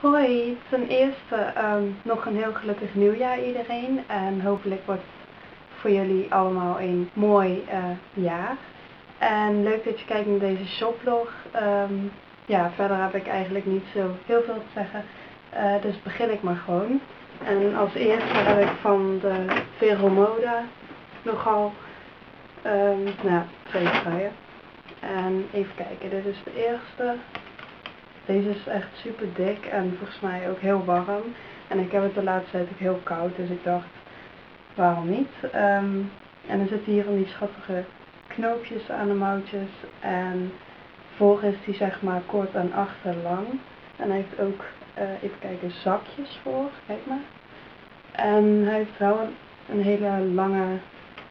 Hoi, ten eerste ehm, nog een heel gelukkig nieuwjaar iedereen en hopelijk wordt het voor jullie allemaal een mooi uh, jaar. En leuk dat je kijkt naar deze shoplog. Um, ja, verder heb ik eigenlijk niet zo heel veel te zeggen, uh, dus begin ik maar gewoon. En als eerste heb ik van de Vero Moda nogal um, nou, twee truien. En even kijken, dit is de eerste. Deze is echt super dik en volgens mij ook heel warm. En ik heb het de laatste tijd ook heel koud, dus ik dacht, waarom niet? Um, en er zitten hier van die schattige knoopjes aan de mouwtjes. En voor is die zeg maar kort en achter lang. En hij heeft ook, uh, even kijken, zakjes voor, kijk maar. En hij heeft wel een, een hele lange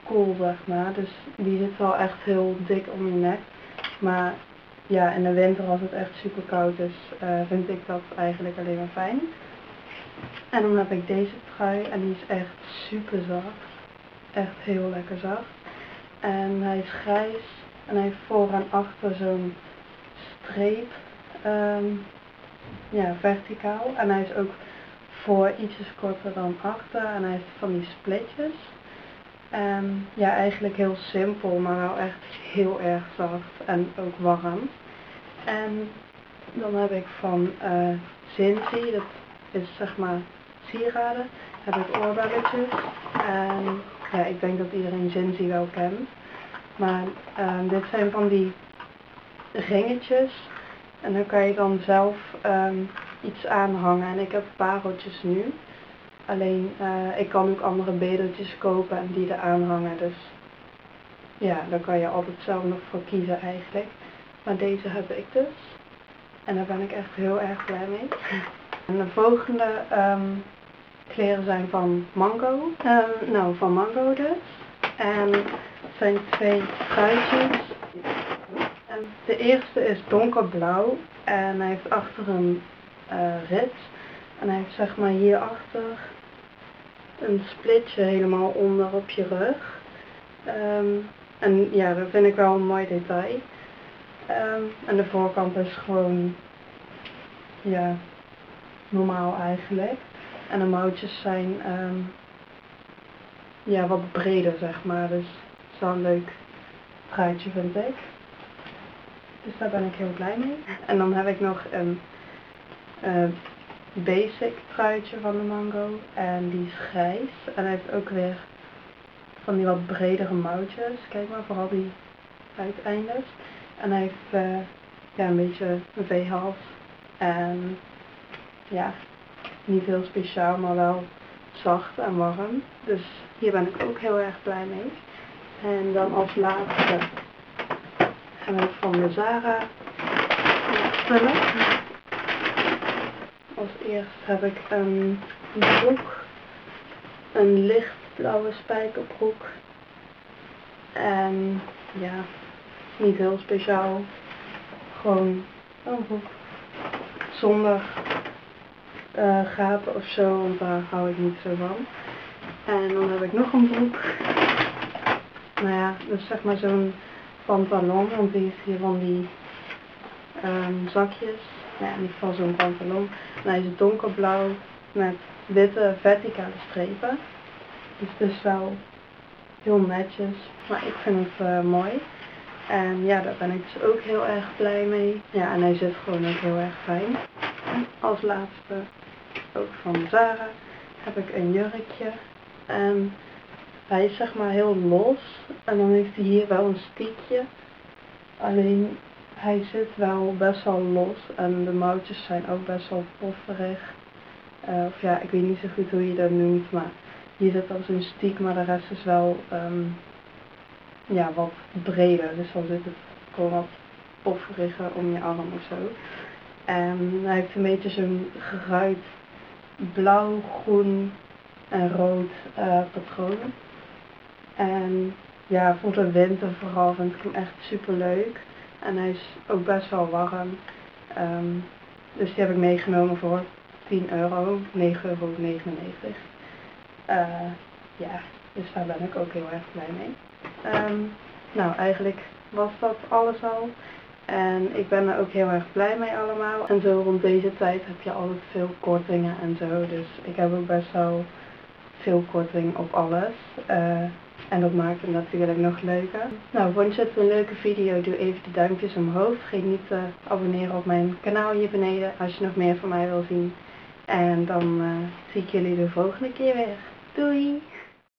kool, zeg maar. Dus die zit wel echt heel dik om je nek. Maar ja, in de winter als het echt super koud is, uh, vind ik dat eigenlijk alleen maar fijn. En dan heb ik deze trui en die is echt super zacht. Echt heel lekker zacht. En hij is grijs en hij heeft voor en achter zo'n streep, um, ja, verticaal. En hij is ook voor ietsjes korter dan achter en hij heeft van die splitjes. En ja, eigenlijk heel simpel, maar wel echt heel erg zacht en ook warm. En dan heb ik van uh, Zinzi, dat is zeg maar sieraden, heb ik oorbelletjes. En ja, ik denk dat iedereen Zinzi wel kent. Maar uh, dit zijn van die ringetjes. En dan kan je dan zelf um, iets aanhangen. En ik heb pareltjes nu. Alleen uh, ik kan ook andere bedeltjes kopen en die eraan hangen. Dus ja, daar kan je altijd zelf nog voor kiezen eigenlijk. Maar deze heb ik dus. En daar ben ik echt heel erg blij mee. En de volgende um, kleren zijn van Mango. Um, nou, van Mango dus. En het zijn twee truitjes. En de eerste is donkerblauw. En hij heeft achter een uh, rit. En hij heeft zeg maar hierachter een splitje helemaal onder op je rug. Um, en ja, dat vind ik wel een mooi detail. Um, en de voorkant is gewoon, ja, normaal eigenlijk. En de mouwtjes zijn, um, ja, wat breder zeg maar. Dus het is wel een leuk truitje vind ik. Dus daar ben ik heel blij mee. En dan heb ik nog een uh, basic truitje van de Mango. En die is grijs. En hij heeft ook weer van die wat bredere mouwtjes. Kijk maar, vooral die uiteindes. En hij heeft uh, ja, een beetje een V-hals. En ja, niet heel speciaal, maar wel zacht en warm. Dus hier ben ik ook heel erg blij mee. En dan als laatste heb ik van de Zara spullen. Als eerst heb ik een broek. Een lichtblauwe spijkerbroek. En ja, niet heel speciaal. Gewoon een broek. Zonder uh, gaten of zo, want daar hou ik niet zo van. En dan heb ik nog een broek. Nou ja, dus zeg maar zo'n pantalon, want die is hier van die um, zakjes. Ja, in ieder geval zo'n pantalon. Hij is donkerblauw met witte verticale strepen. Dus het wel heel netjes, maar ik vind het uh, mooi. En ja, daar ben ik dus ook heel erg blij mee. Ja, en hij zit gewoon ook heel erg fijn. En als laatste, ook van Zara, heb ik een jurkje. En hij is zeg maar heel los. En dan heeft hij hier wel een stiekje. Alleen hij zit wel best wel los. En de mouwtjes zijn ook best wel pofferig. Uh, of ja, ik weet niet zo goed hoe je dat noemt. Maar hier zit al zo'n stiek. Maar de rest is wel um, ja, wat breder. Dus dan zit het gewoon wat pofferiger om je arm of zo. En hij heeft een beetje zo'n geruit blauw, groen en rood uh, patroon. En ja, voor de winter vooral vind ik hem echt super leuk. En hij is ook best wel warm. Um, dus die heb ik meegenomen voor 10 euro, 9,99 euro. Uh, ja, dus daar ben ik ook heel erg blij mee. Um, nou, eigenlijk was dat alles al. En ik ben er ook heel erg blij mee allemaal. En zo rond deze tijd heb je altijd veel kortingen en zo. Dus ik heb ook best wel veel korting op alles. Uh, en dat maakt het natuurlijk nog leuker. Nou, vond je het een leuke video? Doe even de duimpjes omhoog. Vergeet niet te abonneren op mijn kanaal hier beneden als je nog meer van mij wil zien. En dan uh, zie ik jullie de volgende keer weer. Doei!